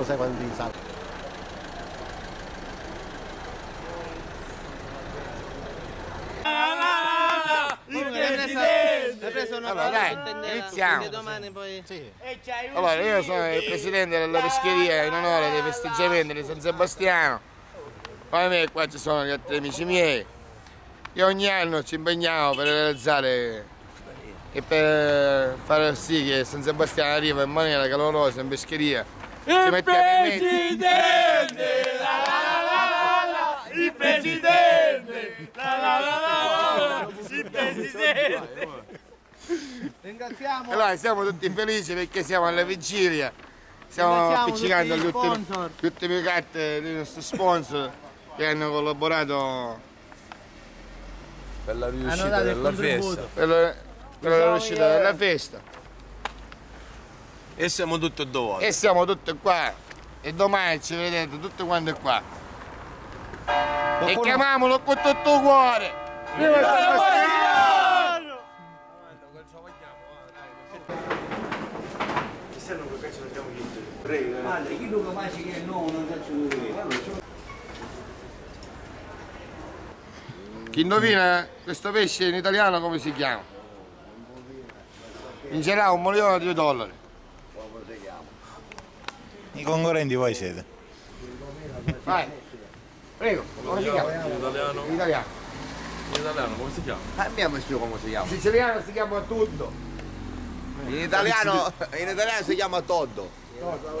lo sai quanti salti. Allora, dai, iniziamo. domani poi... Sì. Allora, io sono il presidente della pescheria in onore dei festeggiamenti di San Sebastiano. Poi me qua ci sono gli altri amici miei. E ogni anno ci impegniamo per realizzare e per fare sì che San Sebastiano arriva in maniera calorosa in pescheria. Ci mettiamo i mezzi. Il presidente! La la la la! Il presidente! Ringraziamo Allora siamo tutti felici perché siamo alla vigilia. Stiamo appiccicando tutti gli gli ultimi, sponsor. gli ultimi carte dei nostri sponsor che hanno collaborato Per la riuscita il della festa. per la, per la riuscita della festa. E siamo tutti due. E siamo tutti qua. E domani ci vedete tutti quanti qua. E chiamiamolo con tutto il cuore. Viva San Sebastiano! Madre, chi lo capace che no, non faccio vedere. Chi indovina questo pesce in italiano come si chiama? Vincerà un milione di dollari. I concorrenti voi siete. Vai. Prego, come si chiama? In italiano? In italiano. In italiano come si chiama? Abbiamo spiego come si chiama. In siciliano si chiama tutto. In italiano, in italiano si chiama Toddo. Tutto,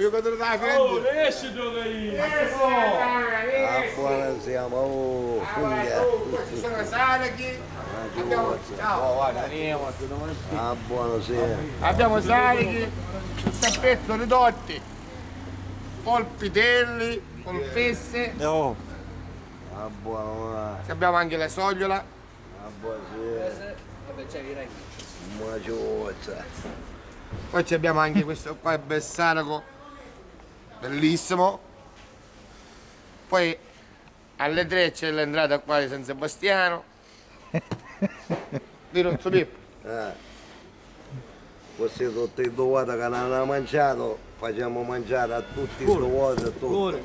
io quando dai Oh, esci dove io! Ah, buona siamo, oh, fuglia. Ci sono Saraghi, abbiamo, ciao. Ah, buonasera. abbiamo Saraghi, Sappezzo ridotti, polpitelli, polpesse, Oh, Ah, buona, abbiamo anche la sogliola, ah, buonasera. Buona ciozza. poi ci abbiamo anche questo qua il Bessaraco, bellissimo. Poi alle tre c'è l'entrata qua di San Sebastiano. Di Rozzo Pippo. Eh. Questi tutti i due che non hanno mangiato, facciamo mangiare a tutti i due, tutto.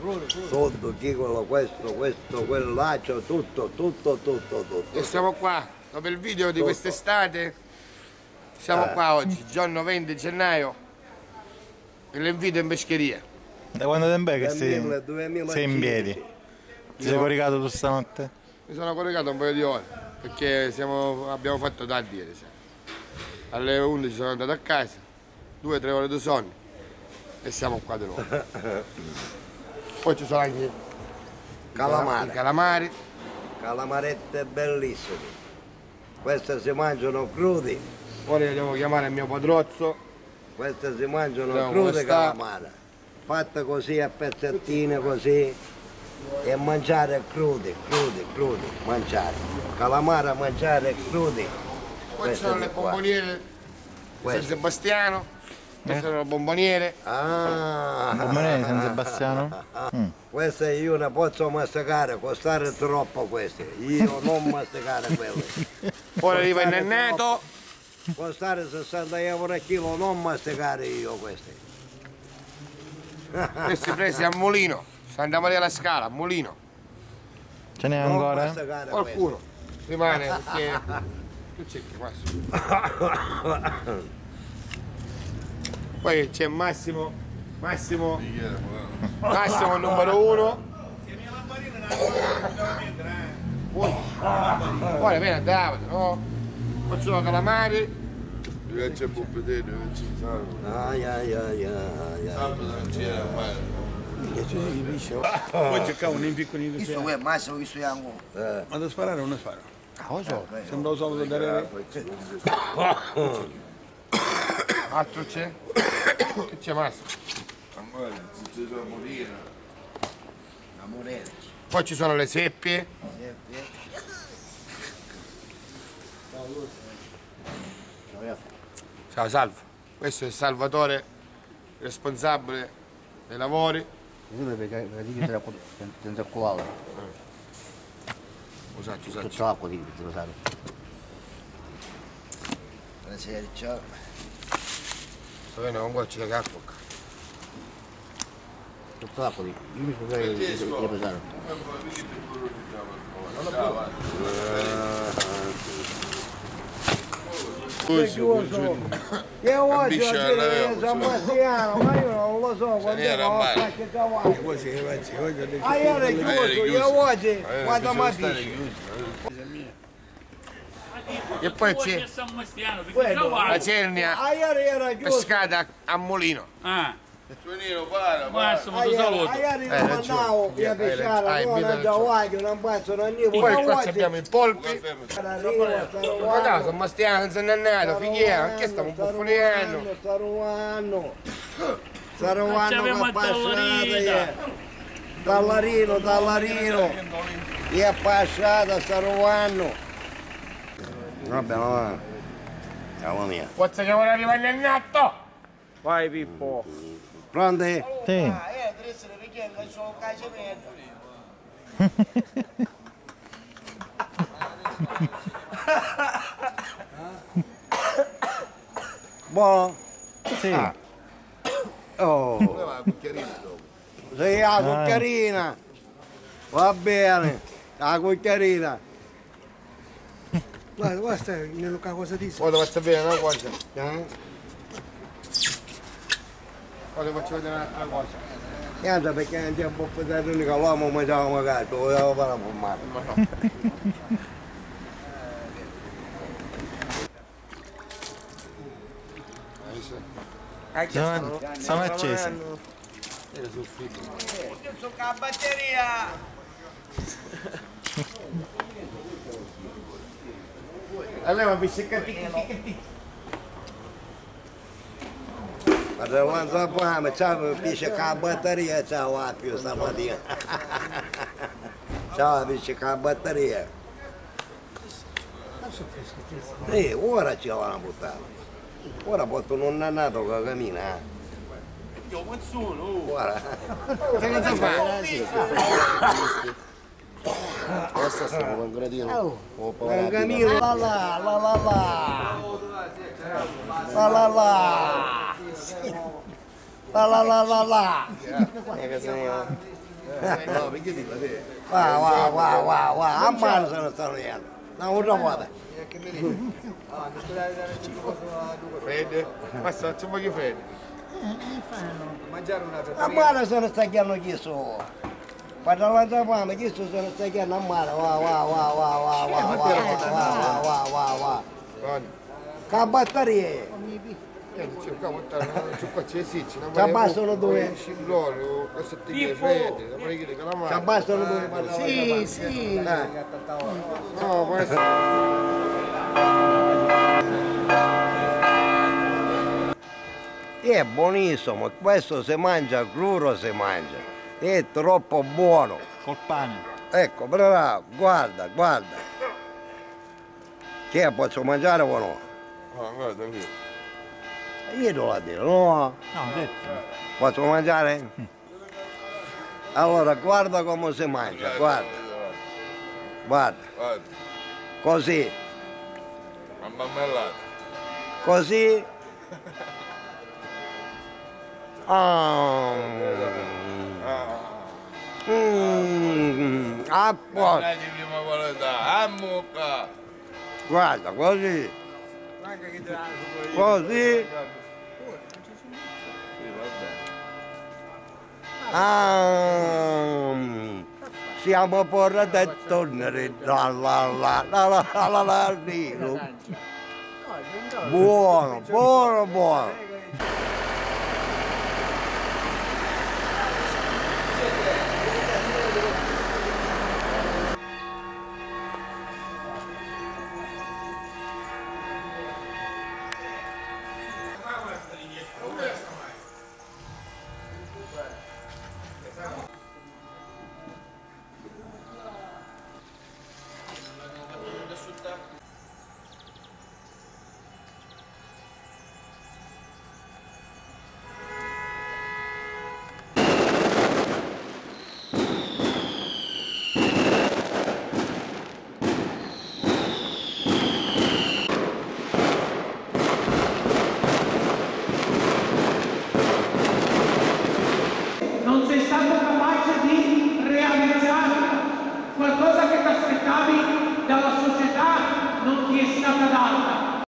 Tutto, chi quello, questo, questo, quell'accio, tutto, tutto, tutto, tutto. E siamo qua, dopo il video di quest'estate, siamo qua oggi, giorno 20 gennaio, e l'invito in pescheria. da quando tempo è che sei, 1000, 2000 sei in piedi? Ti sei coricato tu stanotte? Mi sono collegato un paio di ore, perché siamo- abbiamo fatto tardi ieri sera. Alle 11 sono andato a casa, due o tre ore di sonno, e siamo qua di nuovo. Poi ci sono anche Calamari, calamari, calamarette bellissime. Queste si mangiano crudi, ora devo chiamare il mio padrozzo, queste si mangiano Vediamo crude calamare. Fatte così a pezzettine così e mangiare crudi, crudi, crudi, mangiare. Calamara mangiare crudi. Poi ci Queste sono le bomboniere di San. Sebastiano, queste sono le bomboniere, Ah, Bomboniere di San Sebastiano? Mm. Queste io ne posso masticare, costare troppo queste. Io non masticare quelle. ora arriva il nenneto. Costare 60 euro a chilo, non masticare io queste. questi presi a Molino, Santa Maria la Scala, a Molino. Ce n'è ancora? Qualcuno rimane perché... Che c'è qua? Poi c'è Massimo, Massimo, Massimo numero uno. Poi, poi viene Davide, no? Sono calamari, Io c'è un po' di non ci sono. Ai ai ai ai ai. Non c'era mai. Poi cercavo un piccolino Questo è Massimo, questo è Ango. Ma da sparare o non spara? Lo so. Sembra lo solito dare... altro c'è? Che c'è? Amore, ci sono morire. Amore. Poi ci sono le seppie, ciao Salvo, questo è il Salvatore, responsabile dei lavori, Io perché perché senza cuore. Usacci, usacci. Tutto acqua di lo sai. Buonasera, ciao. Sto bene, non guacci da capo. Tutto acqua di... Io mi sono di pesare. Non lo puoi chiuso. Io oggi a San Bastiano, ma io non lo so quando ho qualche cavallo. Ah, era chiuso, io oggi quando mi dice. E poi c'è? la cernia ah, pescata a mulino. Ah. Suonino, para, Basta, ma tu saluto. Magari eh, non andavo via pesciare, non andavo aglio, non basta, non niente. Poi qua abbiamo i polpi. Ma dai, sono stiamo zannato, figlia, anche stiamo un po' fuliano. Saruano, Saruano, ma passata, Dallarino, Tallarino, e a passata, Saruano. Vabbè, mamma, ciao mia. Forza che ora arriva il natto! Vai, Bipó. Pronto aí. Tem. Ah, é, Andressa, vem aqui, é, nós somos o caixa Bom. Sim. Ah. Oh. Sì, acqua ah. carina. Va bene, acqua carina. Guarda, guarda, nel caso di... Guarda, basta bene, guarda. Eh? Olha, eu vou te ordenar um negócio. Anda, perché andiamo a um l'unica l'uomo, mas já vamos volevo fare Eu pomata. Ma no. Giovanni, sono accesi. Era sul filo. Io Eu sou batteria! Allora, mi si uma bicicleta. Rămân să până mă, ce-am pișe ca bătărie ce-a oapiu să mă din. Ce-a pișe ca bătărie. Ei, ora ce am butat. Ora pot un nanato ca ca a? Eu mă sun, u. Ora. Ce ne zici, Asta să mă îngrădină. Lăngămină. La la la la la. La la la. La la la. No, perché ti fate? Va, va, va, va, va. A mano se ne stanno niente. Una volta vuota. Fede? Ma sto, ci voglio Fede. A mano se ne sta chiamando chi su. Quando l'altra fame, chi su se ne sta chiamando a mano. Va, va, va, eh, dicevo, cavolo, c'è qua c'è bastano due. Scimlorio, la. Ci bastano due. Sì, sì. No, questo... È buonissimo, questo si mangia crudo, si mangia, è troppo buono. Col pane. Ecco, bravo, guarda, guarda. Che posso mangiare o no? Ah, guarda, qui. Io non la dico, no. No, detto. Posso mangiare? Allora, guarda come si mangia, guarda, guarda. Così, una marmellata. così. Ah. Mm. Ah, qualità, a mucca. guarda, così. Così. Ah, siamo porra del tornare la la la la la la la la lì. Buono, buono, buono.